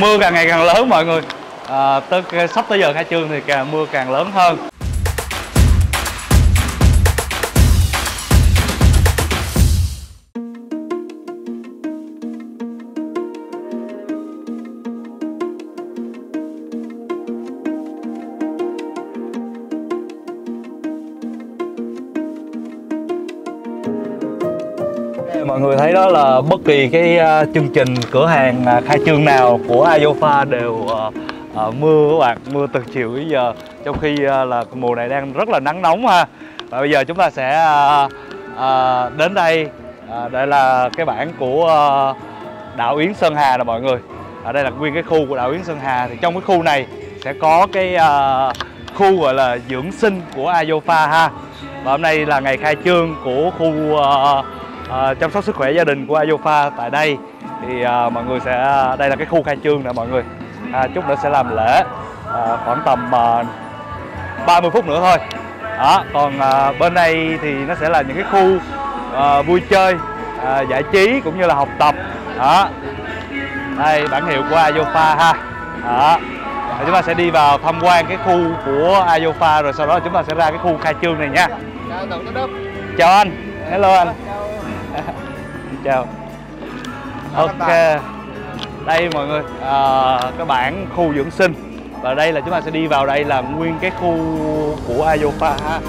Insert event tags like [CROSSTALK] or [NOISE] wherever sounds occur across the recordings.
mưa càng ngày càng lớn mọi người. À, tới sắp tới giờ khai trương thì càng mưa càng lớn hơn. Mọi người thấy đó là bất kỳ cái uh, chương trình cửa hàng uh, khai trương nào của Ayofa đều uh, uh, mưa các bạn mưa từ chiều đến giờ. Trong khi uh, là mùa này đang rất là nắng nóng ha. Và bây giờ chúng ta sẽ uh, uh, đến đây. Uh, đây là cái bản của uh, đảo Yến Sơn Hà nè mọi người. Ở đây là nguyên cái khu của đảo Yến Sơn Hà. Thì trong cái khu này sẽ có cái uh, khu gọi là dưỡng sinh của Ayofa ha. Và hôm nay là ngày khai trương của khu uh, à, chăm sóc sức khỏe gia đình của Ayofa tại đây. Thì à, mọi người sẽ đây là cái khu khai trương nè mọi người. À, chút nữa sẽ làm lễ à, khoảng tầm à, 30 phút nữa thôi. Đó còn à, bên đây thì nó sẽ là những cái khu à, vui chơi à, giải trí cũng như là học tập. Đó. Đây bản hiệu của Ayofa ha. Đó. Chúng ta sẽ đi vào tham quan cái khu của Ayofa rồi sau đó chúng ta sẽ ra cái khu khai trương này nha. Chào anh. Hello anh [LAUGHS] chào. Ok. đây mọi người à, cái bản khu dưỡng sinh. Và đây là chúng ta sẽ đi vào đây là nguyên cái khu của Ayofa ha.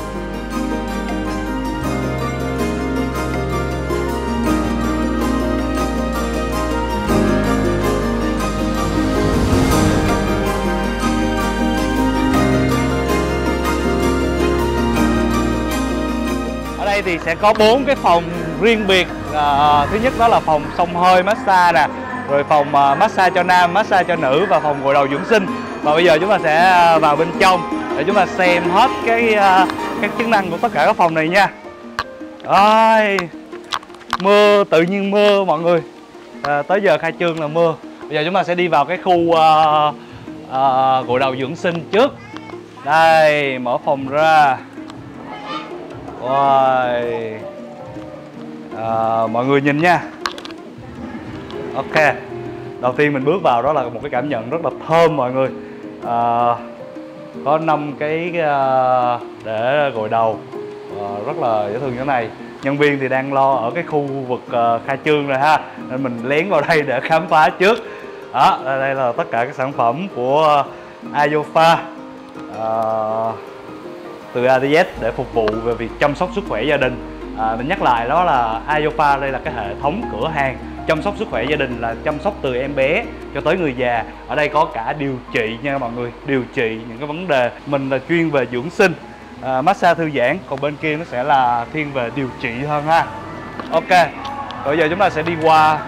Ở đây thì sẽ có bốn cái phòng riêng biệt à, thứ nhất đó là phòng xông hơi massage nè rồi phòng à, massage cho nam massage cho nữ và phòng gội đầu dưỡng sinh. Và bây giờ chúng ta sẽ à, vào bên trong để chúng ta xem hết cái à, các chức năng của tất cả các phòng này nha. Ôi, mưa tự nhiên mưa mọi người. À, tới giờ khai trương là mưa. Bây giờ chúng ta sẽ đi vào cái khu à, à, gội đầu dưỡng sinh trước. Đây mở phòng ra. Wow. À, mọi người nhìn nha. Ok Đầu tiên mình bước vào đó là một cái cảm nhận rất là thơm mọi người. À, Có năm cái uh, để gội đầu uh, Rất là dễ thương như thế này. Nhân viên thì đang lo ở cái khu vực uh, khai trương rồi ha Nên mình lén vào đây để khám phá trước. Đó, đây là tất cả các sản phẩm của Ayofa uh, từ A tới Z để phục vụ về việc chăm sóc sức khỏe gia đình à, mình nhắc lại đó là Ayofa đây là cái hệ thống cửa hàng chăm sóc sức khỏe gia đình là chăm sóc từ em bé cho tới người già. Ở đây có cả điều trị nha mọi người điều trị những cái vấn đề mình là chuyên về dưỡng sinh. À, massage thư giãn còn bên kia nó sẽ là thiên về điều trị hơn ha. Ok bây giờ chúng ta sẽ đi qua.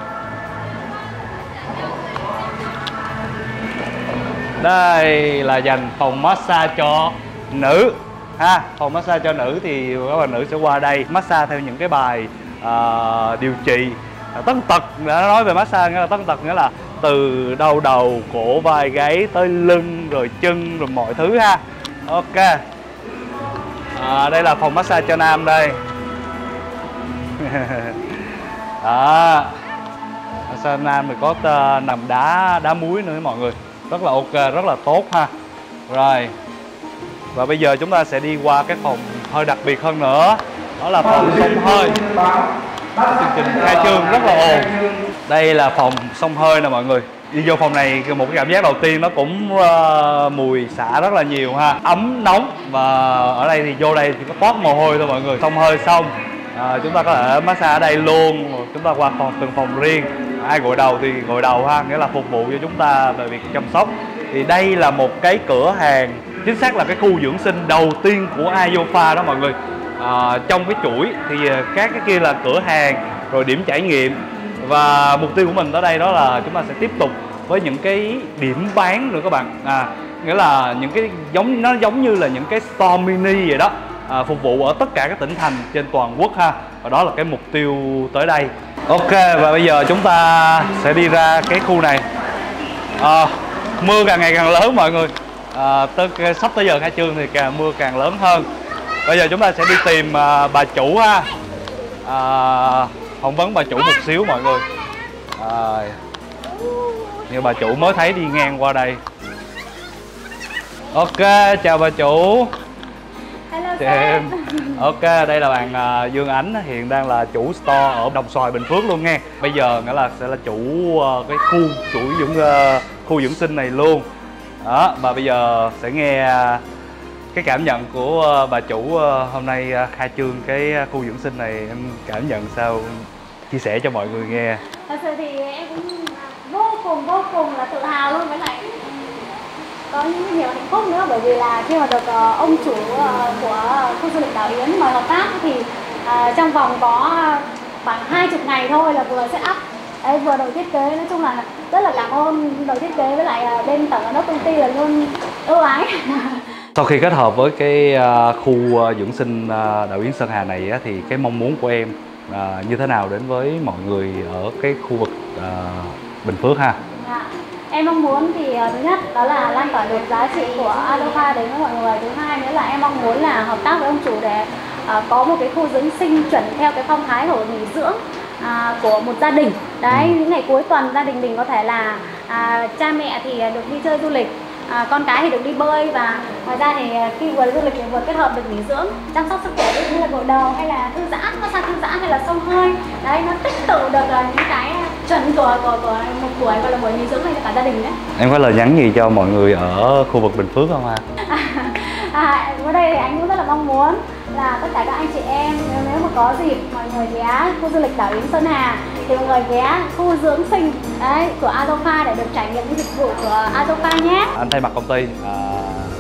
Đây là dành phòng massage cho nữ ha phòng massage cho nữ thì các bạn nữ sẽ qua đây massage theo những cái bài uh, điều trị à, tân tật. Đã nói về massage nghĩa là tân tật nghĩa là từ đầu đầu cổ vai gáy tới lưng rồi chân rồi mọi thứ ha. Ok. À, đây là phòng massage cho nam đây. [LAUGHS] Đó. Massage nam thì có ờ, nằm đá đá muối nữa mọi người. Rất là ok rất là tốt ha. Rồi và bây giờ chúng ta sẽ đi qua cái phòng hơi đặc biệt hơn nữa. Đó là phòng sông hơi. Chương trình khai trương rất là ồn. Đây là phòng sông hơi nè mọi người. Đi vô phòng này một cái cảm giác đầu tiên nó cũng uh, mùi xả rất là nhiều ha. Ấm nóng. Và ở đây thì vô đây thì có toát mồ hôi thôi mọi người. Sông hơi xong. À, chúng ta có thể massage ở đây luôn. Chúng ta qua phòng từng phòng riêng. Ai gội đầu thì gội đầu ha nghĩa là phục vụ cho chúng ta về việc chăm sóc. Thì đây là một cái cửa hàng chính xác là cái khu dưỡng sinh đầu tiên của Iofa đó mọi người. À, trong cái chuỗi thì à, các cái kia là cửa hàng rồi điểm trải nghiệm. Và mục tiêu của mình tới đây đó là chúng ta sẽ tiếp tục với những cái điểm bán nữa các bạn. À nghĩa là những cái giống nó giống như là những cái store mini vậy đó. À, phục vụ ở tất cả các tỉnh thành trên toàn quốc ha. Và đó là cái mục tiêu tới đây. Ok và bây giờ chúng ta sẽ đi ra cái khu này. À, mưa càng ngày càng lớn mọi người à, tới, sắp tới giờ khai trương thì càng mưa càng lớn hơn. Bây giờ chúng ta sẽ đi tìm à, bà chủ ha. À, phỏng vấn bà chủ một xíu mọi người. À, như bà chủ mới thấy đi ngang qua đây. Ok chào bà chủ. Hello chị em. Ok đây là bạn à, Dương Ánh. Hiện đang là chủ store ở Đồng Xoài Bình Phước luôn nghe. Bây giờ nghĩa là sẽ là chủ à, cái khu chủ dưỡng à, khu dưỡng sinh này luôn đó và bây giờ sẽ nghe à, cái cảm nhận của à, bà chủ à, hôm nay khai trương cái khu dưỡng sinh này. Em cảm nhận sao? Chia sẻ cho mọi người nghe. Thật sự thì em cũng vô cùng vô cùng là tự hào luôn. Với lại, có những nhiều hạnh phúc nữa. Bởi vì là khi mà được ông chủ của khu du lịch đảo Yến mời hợp tác thì trong vòng có khoảng hai chục ngày thôi là vừa sẽ up đấy vừa đội thiết kế nói chung là rất là cảm ơn đội thiết kế với lại ờ, bên tổng giám đốc công ty là luôn ưu ái [LAUGHS] Sau khi kết hợp với cái à, khu à, dưỡng sinh à, Đạo Yến Sơn Hà này thì cái mong muốn của em à, như thế nào đến với mọi người ở cái khu vực à, Bình Phước ha? Dạ. Em mong muốn thì thứ nhất đó là lan tỏa được giá trị của Aloha đến với mọi người. Thứ hai nữa là em mong muốn là hợp tác với ông chủ để có một cái khu dưỡng sinh chuẩn theo cái phong thái của nghỉ dưỡng à, của một gia đình. Đấy, Ừ. những ngày cuối tuần gia đình mình có thể là à, cha mẹ thì được đi chơi du lịch. À, con cái thì được đi bơi và ngoài ra thì khi vừa du lịch thì vừa kết hợp được nghỉ dưỡng chăm sóc sức khỏe như là gội đầu hay là thư giãn massage thư giãn hay là xông hơi đấy nó tích tụ được ờ, những cái chuẩn của của của một buổi gọi là buổi nghỉ dưỡng này cả gia đình đấy Em có lời nhắn gì cho mọi người ở khu vực Bình Phước không ha? [LAUGHS] à, ở đây thì anh cũng rất là mong muốn là tất cả các anh chị em nếu, nếu mà có dịp mọi người ghé khu du lịch đảo Yến Sơn Hà thì mọi người ghé khu dưỡng sinh đấy của Azofa để được trải nghiệm những dịch vụ của Azofa nhé Anh thay mặt công ty à,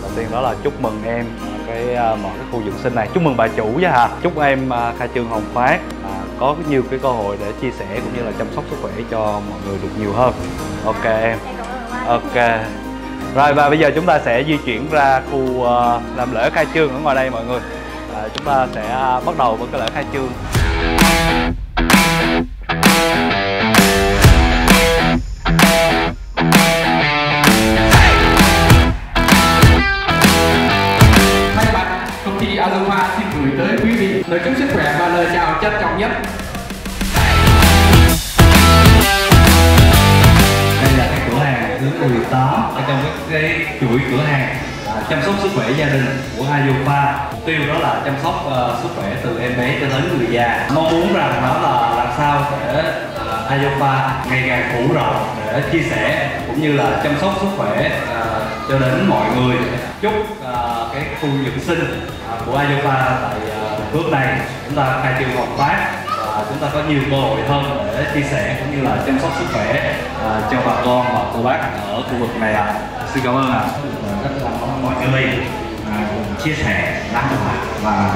đầu tiên đó là chúc mừng em cái à, mở cái khu dưỡng sinh này, chúc mừng bà chủ chứ hả? Chúc em à, khai trương hồng phát à, có nhiều cái cơ hội để chia sẻ cũng như là chăm sóc sức khỏe cho mọi người được nhiều hơn. Ok em. Ok. Rồi và bây giờ chúng ta sẽ di chuyển ra khu làm lễ khai trương ở ngoài đây mọi người. À, chúng ta sẽ à, bắt đầu với cái lễ khai trương. Thay mặt công ty Aloma xin gửi tới quý vị lời chúc sức khỏe và lời chào trân trọng nhất. đây là cái cửa hàng thứ 18 ở trong cái, chuỗi cửa hàng À, chăm sóc sức khỏe gia đình của Ayofa mục tiêu đó là chăm sóc uh, sức khỏe từ em bé cho đến người già. Mong muốn rằng đó là làm sao để ờ, uh, Ayofa ngày càng phủ rộng để chia sẻ cũng như là chăm sóc sức khỏe uh, cho đến mọi người. Chúc uh, cái khu dưỡng sinh uh, của Ayofa tại uh, Phước này chúng ta khai trương hoạt phát và chúng ta có nhiều cơ hội hơn để chia sẻ cũng như là chăm sóc sức khỏe cho bà con và cô bác ở khu vực này. ạ. Xin cảm ơn ạ. rất là mong mọi người à, chia sẻ lan tỏa và ờ,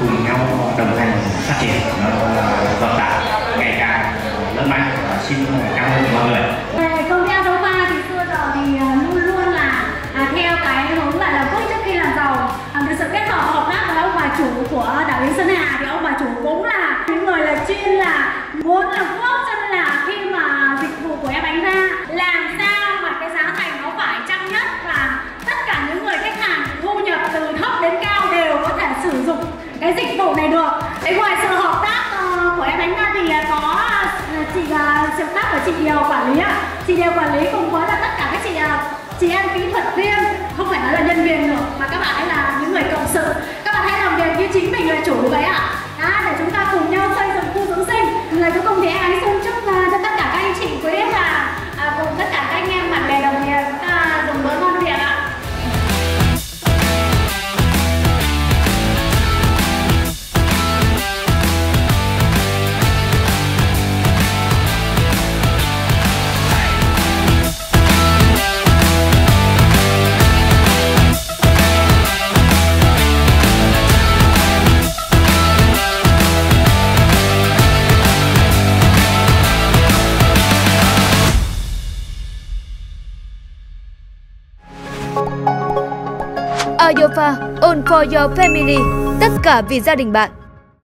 cùng nhau đồng hành phát triển. Uh, hợp tác ngày càng lớn mạnh. Và xin ờ, cảm ơn mọi người. Về công ty Azofa thì xưa giờ thì ờ, luôn luôn là à, theo cái hướng là làm phước trước khi làm giàu. À, được sự kết hợp hợp tác với ông bà chủ của đảo Yến Sơn Hà thì ông bà chủ cũng là những người là chuyên là chị em kỹ thuật viên, không phải nói là nhân viên nữa mà các bạn ấy là những người cộng sự các bạn hãy làm việc như chính mình là chủ vậy ạ à. Alpha, all for your family. Tất cả vì gia đình bạn.